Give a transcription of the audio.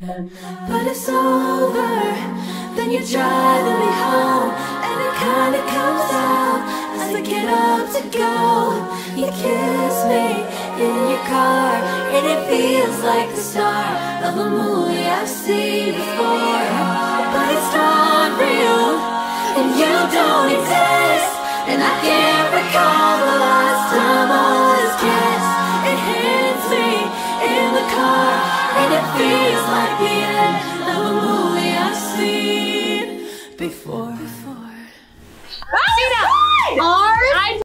But it's over, then you're driving me home, and it kinda comes out as I get up to go. You kiss me in your car, and it feels like the start of a movie I've seen before. But it's not real, and you don't exist, and I can't recall feels like the end of a movie I've seen before. before. Sina!